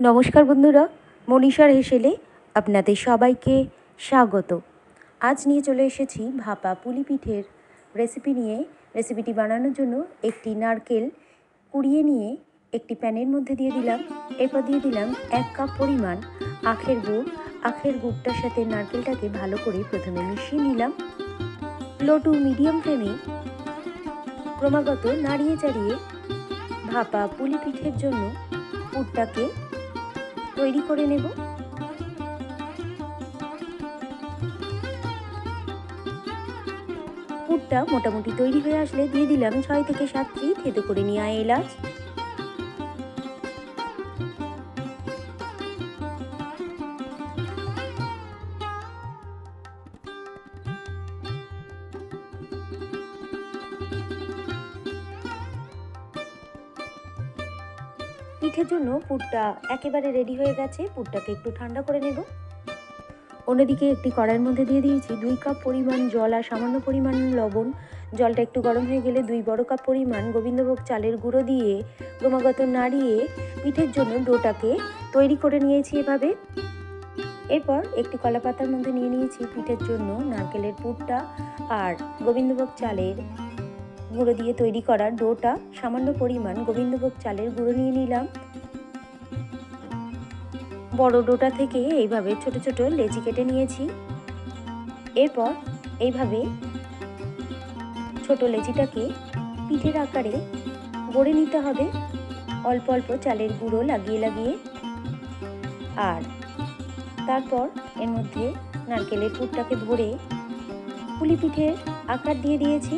নমস্কার বন্ধুরা, মনীষার হেসেলে আপনাদের সবাইকে স্বাগত। আজ নিয়ে চলে এসেছি ভাপা পুলি পিঠের রেসিপি নিয়ে। রেসিপিটি বানানোর জন্য একটি নারকেল কুড়িয়ে নিয়ে একটি প্যানের মধ্যে দিয়ে দিলাম। এরপর দিয়ে দিলাম এক কাপ পরিমাণ আখের গুড়। আখের গুড়টার সাথে নারকেলটাকে ভালো করে প্রথমে মিশিয়ে নিলাম। লো টু মিডিয়াম ফ্লেমে ক্রমাগত নাড়িয়ে চাড়িয়ে ভাপা পুলি পিঠের জন্য পুরটাকে তৈরি করে নেব। পুরটা মোটামুটি তৈরি হয়ে আসলে দিয়ে দিলাম ছয় থেকে সাতটি থেতো করে নিয়ে আয় এলাচ। পিঠের জন্য পুরটা একেবারে রেডি হয়ে গেছে। পুরটাকে একটু ঠান্ডা করে নেব। অন্যদিকে একটি কড়াইয়ের মধ্যে দিয়ে দিয়েছি দুই কাপ পরিমাণ জল আর সামান্য পরিমাণ লবণ। জলটা একটু গরম হয়ে গেলে দুই বড় কাপ পরিমাণ গোবিন্দভোগ চালের গুঁড়ো দিয়ে ক্রমাগত নাড়িয়ে পিঠের জন্য ডোটাকে তৈরি করে নিয়েছি এভাবে। এরপর একটি কলা পাতার মধ্যে নিয়ে নিয়েছি পিঠের জন্য নারকেলের পুরটা আর গোবিন্দভোগ চালের গুঁড়ো দিয়ে তৈরি করা ডোটা সামান্য পরিমাণ গোবিন্দভোগ চালের গুঁড়ো নিয়ে নিলাম। বড় ডোটা থেকে এইভাবে ছোট ছোট লেচি কেটে নিয়েছি। এরপর এইভাবে ছোট লেচিটাকে পিঠের আকারে গড়ে নিতে হবে। অল্প অল্প চালের গুঁড়ো লাগিয়ে লাগিয়ে। আর তারপর এর মধ্যে নারকেলের পুরটাকে ভরে পুলি পিঠের আকার দিয়ে দিয়েছি।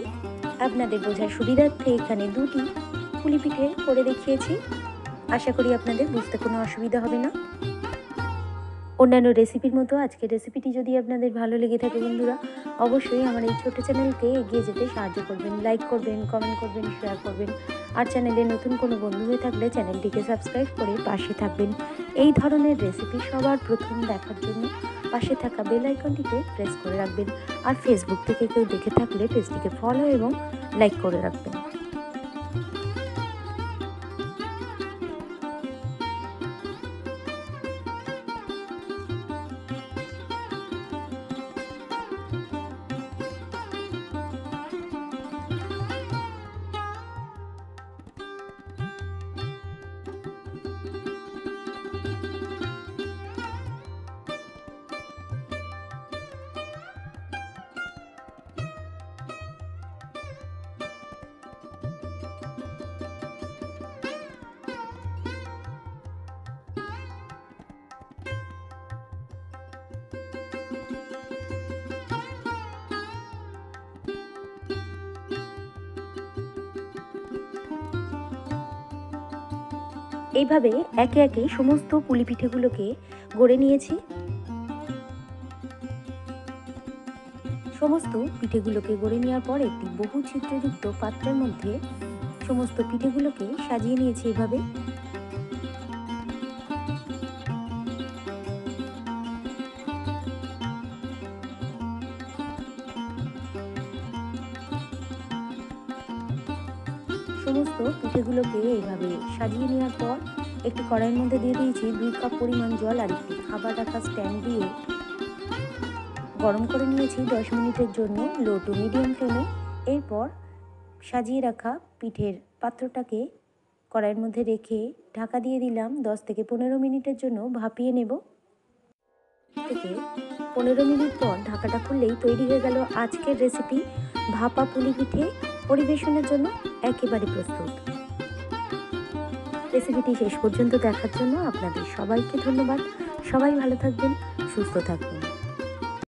আপনাদের বোঝার সুবিধার্থে এখানে দুটি পুলি পিঠে করে দেখিয়েছি। আশা করি আপনাদের বুঝতে কোনো অসুবিধা হবে না। অন্যান্য রেসিপির মতো আজকের রেসিপিটি যদি আপনাদের ভালো লেগে থাকে বন্ধুরা, অবশ্যই আমার এই ছোট চ্যানেলকে এগিয়ে যেতে সাহায্য করবেন লাইক করবেন কমেন্ট করবেন শেয়ার করবেন। আর চ্যানেলে নতুন কোনো বন্ধু হয়ে থাকলে চ্যানেলটিকে সাবস্ক্রাইব করে পাশে থাকবেন। এই ধরনের রেসিপি সবার প্রথম দেখার জন্য পাশে থাকা বেল আইকনটিতে প্রেস করে রাখবেন। আর ফেসবুক থেকে কেউ দেখে থাকলে পেজটিকে ফলো এবং লাইক করে রাখবেন। এইভাবে একে একে সমস্ত পুলি পিঠেগুলোকে গড়ে নিয়েছি। সমস্ত পিঠেগুলোকে গড়ে নেওয়ার পর একটি বহু চিত্রযুক্ত পাত্রের মধ্যে সমস্ত পিঠেগুলোকে সাজিয়ে নিয়েছি এভাবে। সমস্ত পিঠেগুলোকে এইভাবে সাজিয়ে নেওয়ার পর একটি কড়াইয়ের মধ্যে দিয়ে দিয়েছি দুই কাপ পরিমাণ জল আর একটি খাবার রাখা স্ট্যান্ড দিয়ে গরম করে নিয়েছি দশ মিনিটের জন্য লো টু মিডিয়াম ফ্লেমে এরপর সাজিয়ে রাখা পিঠের পাত্রটাকে কড়াইয়ের মধ্যে রেখে ঢাকা দিয়ে দিলাম দশ থেকে পনেরো মিনিটের জন্য ভাপিয়ে নেব। থেকে পনেরো মিনিট পর ঢাকাটা খুললেই তৈরি হয়ে গেল আজকের রেসিপি ভাপা পুলি পিঠে। পরিবেশনের জন্য একেবারে প্রস্তুত। রেসিপিটি শেষ পর্যন্ত দেখার জন্য আপনাদের সবাইকে ধন্যবাদ। সবাই ভালো থাকবেন, সুস্থ থাকবেন।